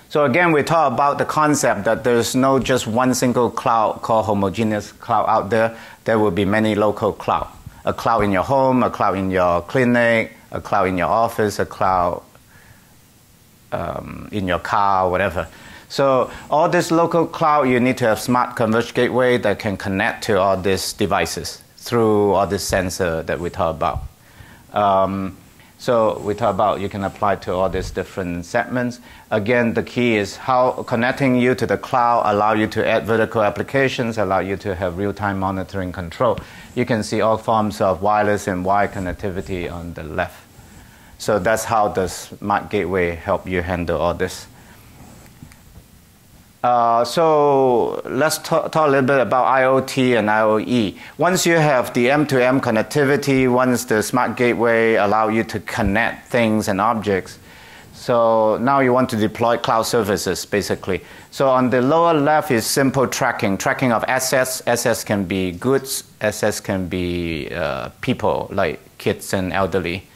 So again, we talk about the concept that there's no just one single cloud called homogeneous cloud out there. There will be many local cloud. A cloud in your home, a cloud in your clinic, a cloud in your office, a cloud um, in your car, whatever. So all this local cloud, you need to have smart converged gateway that can connect to all these devices through all this sensor that we talk about. Um, so we talk about you can apply to all these different segments. Again, the key is how connecting you to the cloud allow you to add vertical applications, allow you to have real-time monitoring control. You can see all forms of wireless and wire connectivity on the left. So that's how the smart gateway help you handle all this. Uh, so let's talk, talk, a little bit about IoT and IoE. Once you have the M2M connectivity, once the smart gateway allow you to connect things and objects, so now you want to deploy cloud services, basically. So on the lower left is simple tracking, tracking of assets. Assets can be goods, assets can be uh, people, like kids and elderly.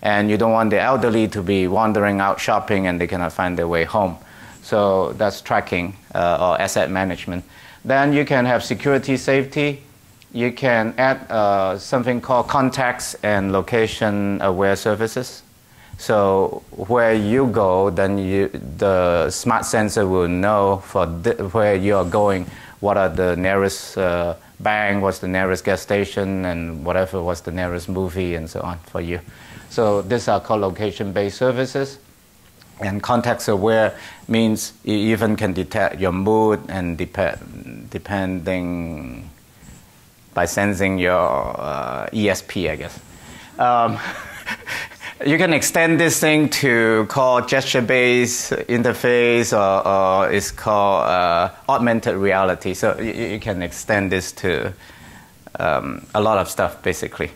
And you don't want the elderly to be wandering out shopping and they cannot find their way home. So that's tracking uh, or asset management. Then you can have security safety. You can add uh, something called context and location aware services. So where you go, then you, the smart sensor will know for where you are going, what are the nearest uh, bank, what's the nearest gas station, and whatever was the nearest movie, and so on for you. So these are called location-based services. And context aware means you even can detect your mood and dep- depending by sensing your uh, ESP, I guess. Um, you can extend this thing to call gesture-based interface, or, or it's called uh, augmented reality. So you, you, can extend this to um, a lot of stuff, basically.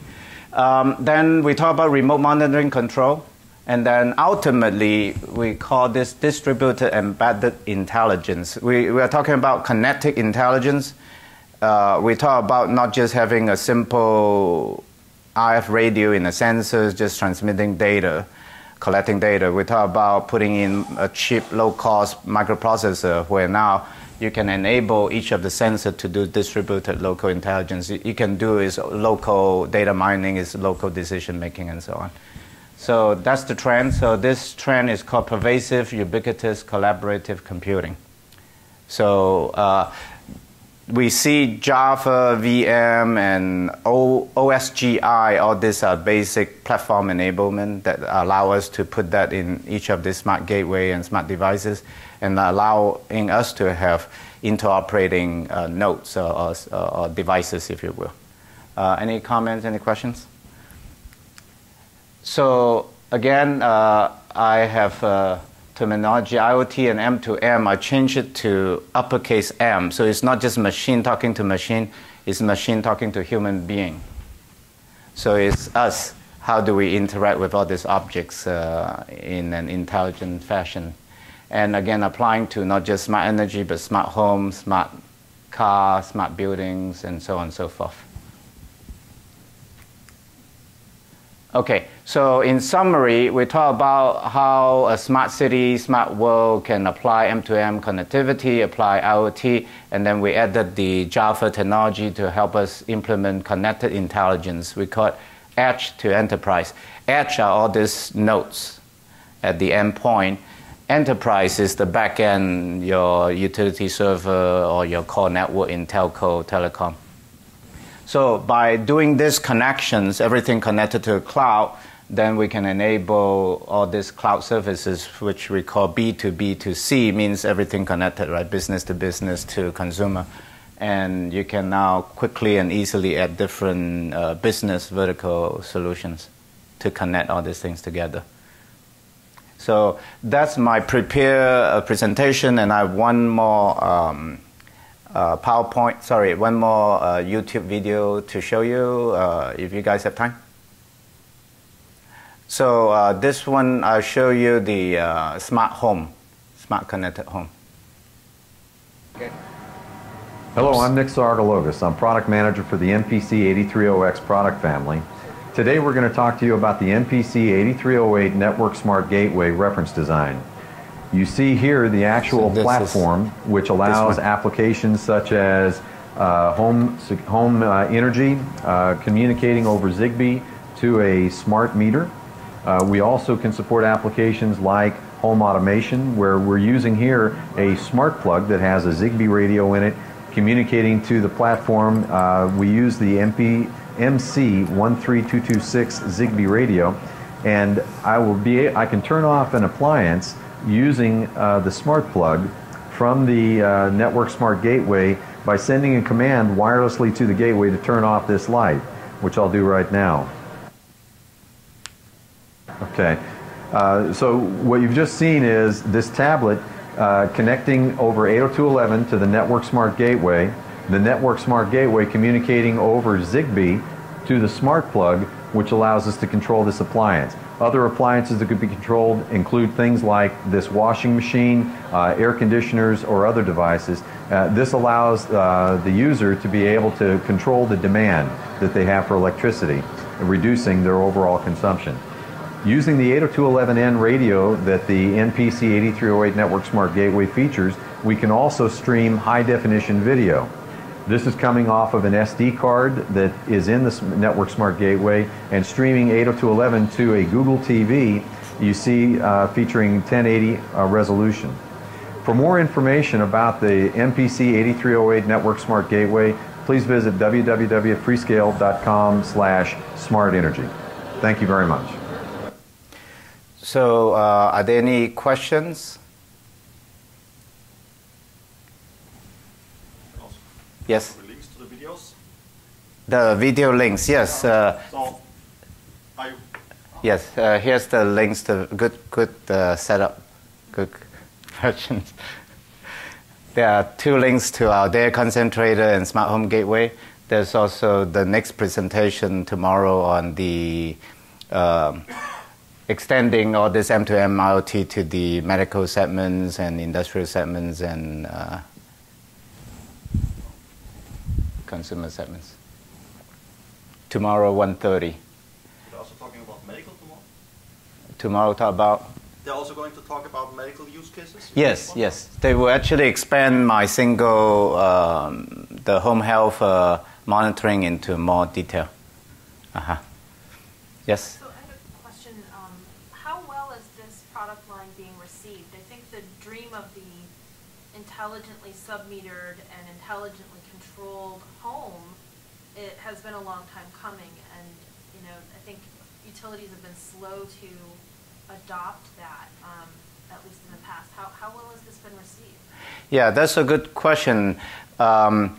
Um, then we talk about remote monitoring control. And then ultimately, we call this distributed embedded intelligence. We, we are talking about kinetic intelligence. Uh, we talk about not just having a simple RF radio in the sensors, just transmitting data, collecting data. We talk about putting in a cheap, low-cost microprocessor where now you can enable each of the sensors to do distributed local intelligence. You can do is local data mining, is local decision making, and so on. So that's the trend. So this trend is called pervasive, ubiquitous, collaborative computing. So uh, we see Java, VM, and OSGI. All these are basic platform enablement that allow us to put that in each of the smart gateway and smart devices, and allowing us to have interoperating uh, nodes or, or, or, devices, if you will. Uh, any comments? Any questions? So again, uh, I have uh, terminology IoT and M2M. I change it to uppercase M. So it's not just machine talking to machine, it's machine talking to human being. So it's us. How do we interact with all these objects uh, in an intelligent fashion? And again, applying to not just smart energy, but smart homes, smart cars, smart buildings, and so on and so forth. Okay, so in summary, we talk about how a smart city, smart world can apply M2M connectivity, apply IoT, and then we added the Java technology to help us implement connected intelligence. We call it edge to enterprise. Edge are all these nodes at the endpoint. Enterprise is the backend, your utility server or your core network in telco, telecom. So by doing these connections, everything connected to the cloud, then we can enable all these cloud services, which we call B2B to C, means everything connected, right? Business to business to consumer. And you can now quickly and easily add different uh, business vertical solutions to connect all these things together. So that's my prepare uh, presentation, and I have one more um, uh, PowerPoint, sorry, one more uh, YouTube video to show you uh, if you guys have time. So uh, this one, I'll show you the uh, smart home, smart connected home. Okay. Hello, I'm Nick Sargalogas. I'm product manager for the MPC 8300X product family. Today we're going to talk to you about the MPC 8308 Network Smart Gateway reference design. You see here the actual so platform, which allows applications such as uh, home, home uh, energy, uh, communicating over Zigbee to a smart meter. Uh, we also can support applications like home automation, where we're using here a smart plug that has a Zigbee radio in it, communicating to the platform. Uh, we use the MP, MC13226 Zigbee radio, and I will be I can turn off an appliance using uh, the smart plug from the uh, network smart gateway by sending a command wirelessly to the gateway to turn off this light, which I'll do right now. Okay, uh, so what you've just seen is this tablet uh, connecting over 802.11 to the network smart gateway, the network smart gateway communicating over Zigbee to the smart plug, which allows us to control this appliance. Other appliances that could be controlled include things like this washing machine, uh, air conditioners, or other devices. Uh, this allows uh, the user to be able to control the demand that they have for electricity, reducing their overall consumption. Using the 802.11n radio that the MPC 8308 Network Smart Gateway features, we can also stream high definition video. This is coming off of an SD card that is in the Network Smart Gateway and streaming 802.11 to a Google TV you see uh, featuring 1080 uh, resolution. For more information about the MPC 8308 Network Smart Gateway, please visit www.freescale.com slash smart energy. Thank you very much. So, uh, are there any questions? Yes. the links to the videos. The video links, yes. Uh, So, are you, yes, uh, here's the links to good, good uh, setup, good questions. There are two links to our data concentrator and smart home gateway. There's also the next presentation tomorrow on the um, extending all this M2M IoT to the medical segments and industrial segments and uh, consumer segments. Tomorrow, 1.30. they're also talking about medical tomorrow. Tomorrow, talk about They're also going to talk about medical use cases. Yes, yes. They will actually expand my single, um, the home health uh, monitoring into more detail. Uh-huh. Yes? So I have a question. Um, how well is this product line being received? I think the dream of the intelligently sub-metered and intelligently controlled home, it has been a long time coming, and you know I think utilities have been slow to adopt that, um, at least in the past. How how well has this been received? Yeah, that's a good question. Um,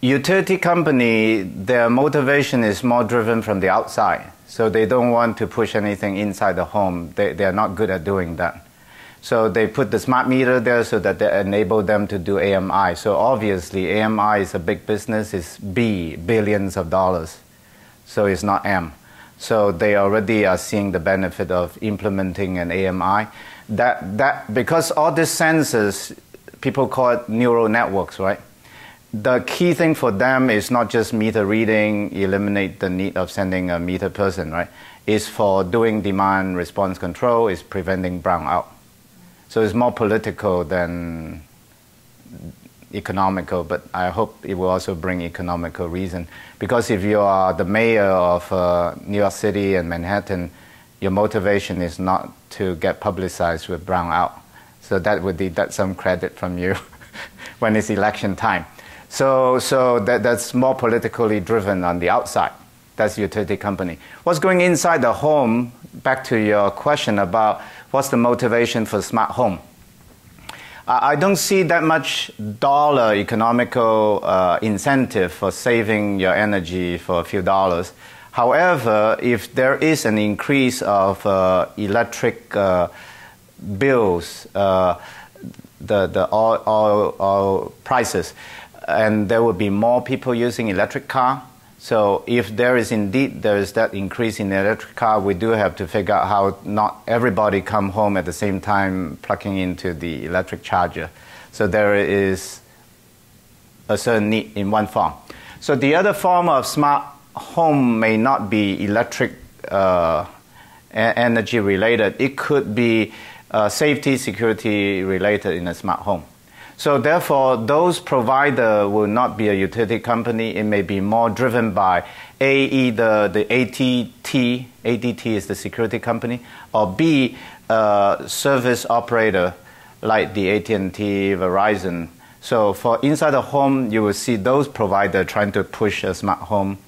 utility company, their motivation is more driven from the outside. So they don't want to push anything inside the home. They, they are not good at doing that. So they put the smart meter there so that they enable them to do AMI. So obviously AMI is a big business, it's B, billions of dollars. So it's not M. So they already are seeing the benefit of implementing an AMI. That, that, because all these sensors, people call it neural networks, right? The key thing for them is not just meter reading, eliminate the need of sending a meter person, right? Is for doing demand response control, is preventing brownout. So it's more political than economical, but I hope it will also bring economical reason. Because if you are the mayor of uh, New York City and Manhattan, your motivation is not to get publicized with brownout. So that would deduct some credit from you when it's election time. So, so that, that's more politically driven on the outside. That's utility company. What's going inside the home? Back to your question about what's the motivation for smart home. I I don't see that much dollar economical uh, incentive for saving your energy for a few dollars. However, if there is an increase of uh, electric uh, bills, uh, the, the oil, oil, oil prices, and there will be more people using electric car. So if there is indeed there is that increase in electric car, we do have to figure out how not everybody come home at the same time plugging into the electric charger. So there is a certain need in one form. So the other form of smart home may not be electric uh, energy related. It could be uh, safety, security related in a smart home. So therefore, those provider will not be a utility company. It may be more driven by A, either the ATT, ADT is the security company, or B, uh, service operator like the AT&T, Verizon. So for inside the home, you will see those provider trying to push a smart home.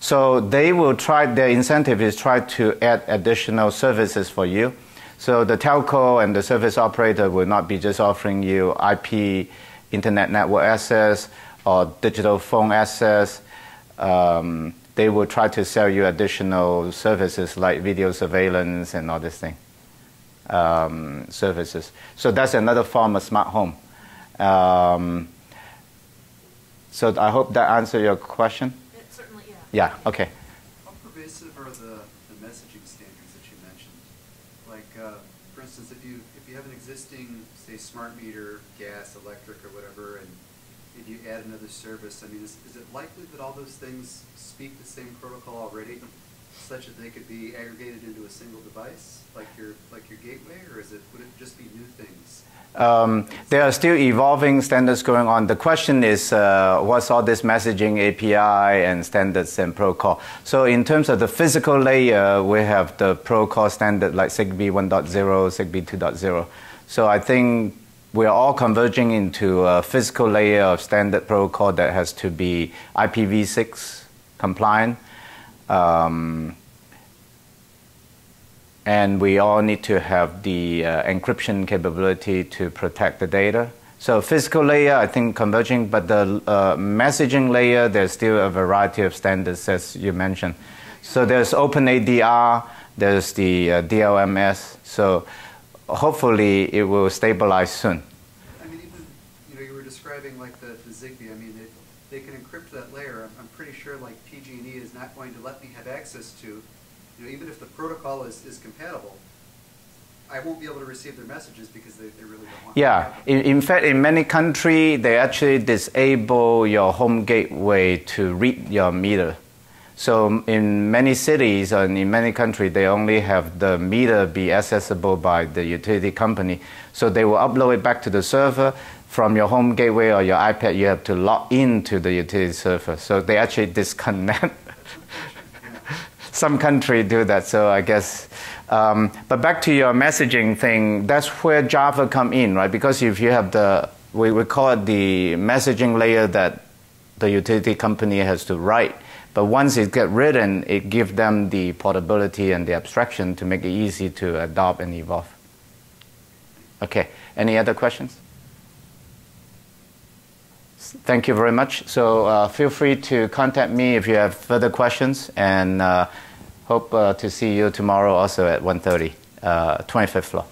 So they will try, their incentive is try to add additional services for you. So the telco and the service operator will not be just offering you IP internet network access or digital phone access. Um, they will try to sell you additional services like video surveillance and all this thing um, services. So that's another form of smart home. Um, so I hope that answered your question. It certainly, yeah. Yeah. Okay. How pervasive are the, the messaging standards that you mentioned? Like, uh, for instance, if you if you have an existing, say, smart meter, gas, electric, or whatever, and if you add another service, I mean, is, is it likely that all those things speak the same protocol already, such that they could be aggregated into a single device, like your like your gateway, or is it would it just be new things? Um, there are still evolving standards going on. The question is, uh, what's all this messaging API and standards and protocol? So in terms of the physical layer, we have the protocol standard like Zigbee 1.0, Zigbee 2.0. So I think we are all converging into a physical layer of standard protocol that has to be IPv6 compliant. Um, and we all need to have the uh, encryption capability to protect the data. So physical layer, I think converging, but the uh, messaging layer, there's still a variety of standards as you mentioned. So there's OpenADR, there's the uh, DLMS. So hopefully it will stabilize soon. I mean, even, you know, you were describing like the, the ZigBee, I mean, they, they can encrypt that layer. I'm, I'm pretty sure like PG&E is not going to let me have access to, you know, even if the protocol is, is compatible, I won't be able to receive their messages because they, they really don't want Yeah, in, in fact, in many countries, they actually disable your home gateway to read your meter. So in many cities and in many countries, they only have the meter be accessible by the utility company. So they will upload it back to the server from your home gateway or your iPad. You have to log in to the utility server. So they actually disconnect. Some countries do that. So I guess um, but back to your messaging thing, that's where Java come in, right? Because if you have the, we, we call it the messaging layer that the utility company has to write. But once it get written, it gives them the portability and the abstraction to make it easy to adopt and evolve. Okay, any other questions? Thank you very much. So uh, feel free to contact me if you have further questions and uh, Hope uh, to see you tomorrow also at 1.30, uh, 25th floor.